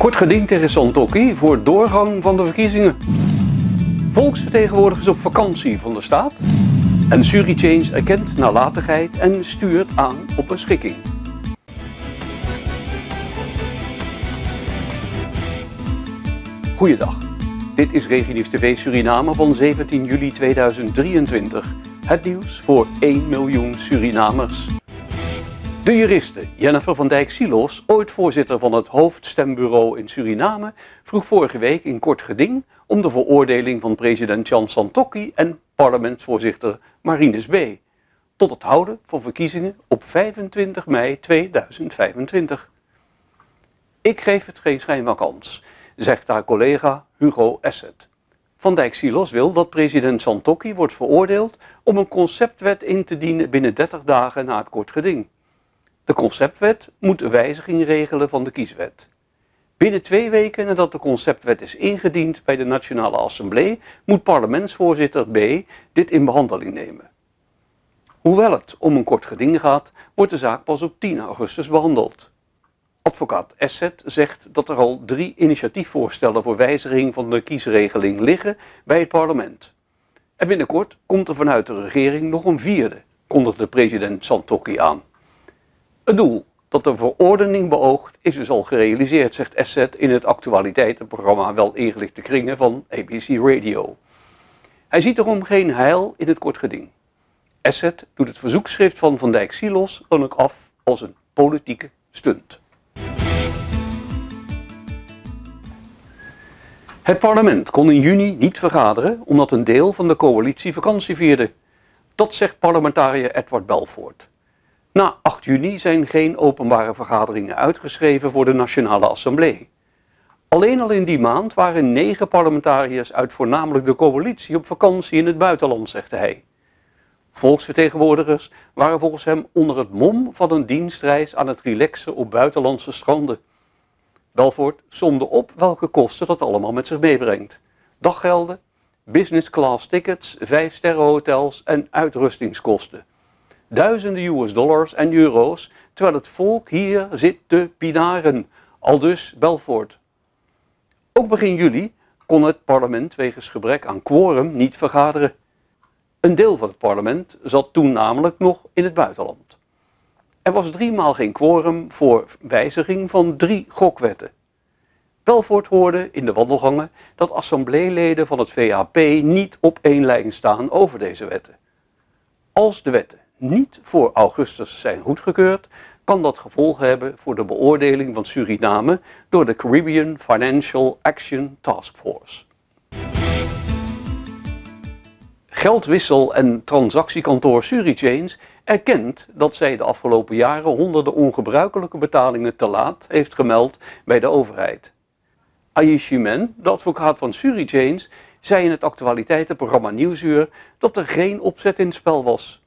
Kort geding tegen Santokki voor doorgang van de verkiezingen. Volksvertegenwoordigers op vakantie van de staat. En Change erkent nalatigheid en stuurt aan op een schikking. Goeiedag. Dit is Regionieuws TV Suriname van 17 juli 2023. Het nieuws voor 1 miljoen Surinamers. De juriste Jennifer van Dijk-Silos, ooit voorzitter van het hoofdstembureau in Suriname, vroeg vorige week in kort geding om de veroordeling van president Jan Santokki en parlementsvoorzitter Marinus B. tot het houden van verkiezingen op 25 mei 2025. Ik geef het geen schijn van kans, zegt haar collega Hugo Esset. Van Dijk Silos wil dat president Santokki wordt veroordeeld om een conceptwet in te dienen binnen 30 dagen na het kort geding. De conceptwet moet de wijziging regelen van de kieswet. Binnen twee weken nadat de conceptwet is ingediend bij de Nationale Assemblée, moet parlementsvoorzitter B dit in behandeling nemen. Hoewel het om een kort geding gaat, wordt de zaak pas op 10 augustus behandeld. Advocaat Asset zegt dat er al drie initiatiefvoorstellen voor wijziging van de kiesregeling liggen bij het parlement. En binnenkort komt er vanuit de regering nog een vierde, kondigde president Santokki aan. Het doel dat de verordening beoogt is dus al gerealiseerd, zegt Asset in het actualiteitenprogramma Wel ingelichte kringen van ABC Radio. Hij ziet erom geen heil in het kort geding. Asset doet het verzoekschrift van Van Dijk Silos dan ook af als een politieke stunt. Het parlement kon in juni niet vergaderen omdat een deel van de coalitie vakantie vierde. Dat zegt parlementariër Edward Belvoort. Na 8 juni zijn geen openbare vergaderingen uitgeschreven voor de Nationale Assemblée. Alleen al in die maand waren negen parlementariërs uit voornamelijk de coalitie op vakantie in het buitenland, zegt hij. Volksvertegenwoordigers waren volgens hem onder het mom van een dienstreis aan het relaxen op buitenlandse stranden. Belfort somde op welke kosten dat allemaal met zich meebrengt. Daggelden, business class tickets, vijfsterrenhotels en uitrustingskosten duizenden US dollars en euro's, terwijl het volk hier zit te pinaren. Al dus Belfort. Ook begin juli kon het parlement wegens gebrek aan quorum niet vergaderen. Een deel van het parlement zat toen namelijk nog in het buitenland. Er was driemaal geen quorum voor wijziging van drie gokwetten. Belfort hoorde in de wandelgangen dat assembleeleden van het VAP niet op één lijn staan over deze wetten. Als de wetten niet voor augustus zijn goedgekeurd, kan dat gevolgen hebben voor de beoordeling van Suriname door de Caribbean Financial Action Task Force. Geldwissel- en transactiekantoor Surichange erkent dat zij de afgelopen jaren honderden ongebruikelijke betalingen te laat heeft gemeld bij de overheid. Aishi de advocaat van Surichange, zei in het actualiteitenprogramma Nieuwsuur dat er geen opzet in het spel was.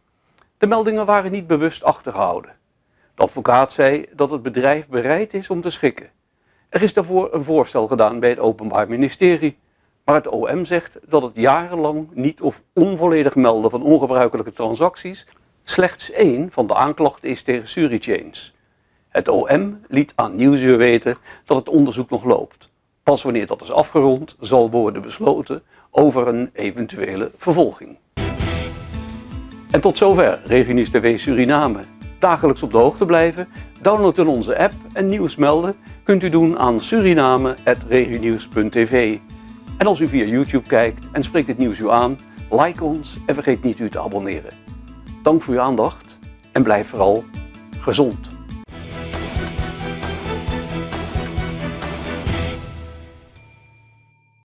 De meldingen waren niet bewust achtergehouden. De advocaat zei dat het bedrijf bereid is om te schikken. Er is daarvoor een voorstel gedaan bij het Openbaar Ministerie. Maar het OM zegt dat het jarenlang niet of onvolledig melden van ongebruikelijke transacties slechts één van de aanklachten is tegen Surichange. Het OM liet aan Nieuwsuur weten dat het onderzoek nog loopt. Pas wanneer dat is afgerond zal worden besloten over een eventuele vervolging. En tot zover Regionieuws TV Suriname. Dagelijks op de hoogte blijven, download dan onze app en nieuws melden kunt u doen aan suriname.regionieuws.tv. En als u via YouTube kijkt en spreekt het nieuws u aan, like ons en vergeet niet u te abonneren. Dank voor uw aandacht en blijf vooral gezond.